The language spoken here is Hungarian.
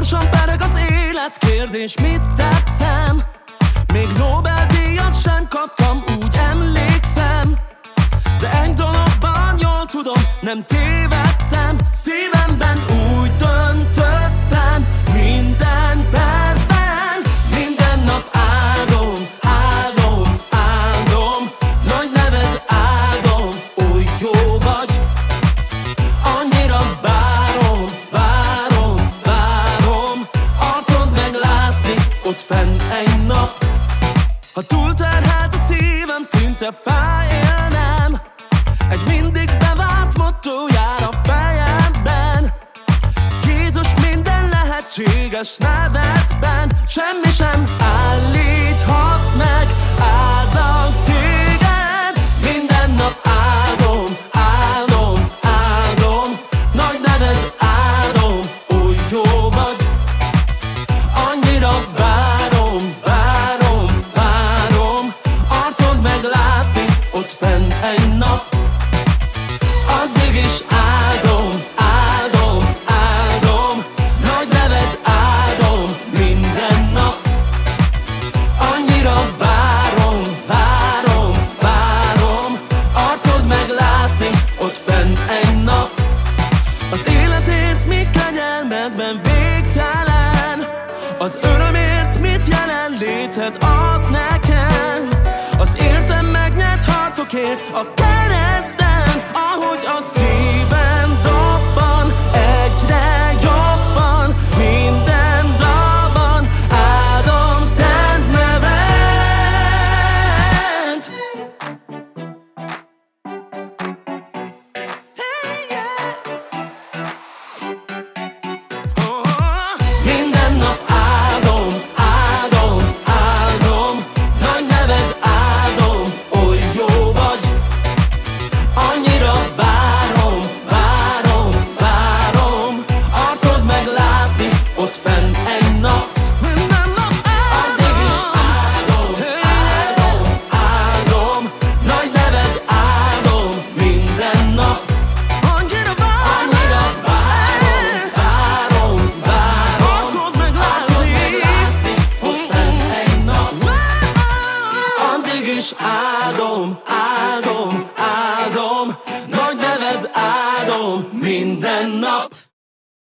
Gyorsan pereg az élet, kérdés mit tettem? Még Nobel-díjat sem kaptam, úgy emlékszem De egy dologban jól tudom, nem tévedtem Szívemben egy nap. Ha túlterhelt a szívem, szinte fájélnem Egy mindig bevált motto jár a fejemben. Jézus minden lehetséges nevetben. Semmi sem állíthat meg Áldlak téged. Minden nap áldom, áldom, áldom. Nagy neved áldom, oly jó vagy. Annyira 71 nap. Addig is áldom, áldom, áldom. Nagy nevet áldom minden nap. Annyira várom, várom, várom Arcod meglátni ott fenn egy nap. Az életért mi kegyelmedben végtelen. Az örömért mit jelent léted? Ad nekem can't, or can I don't.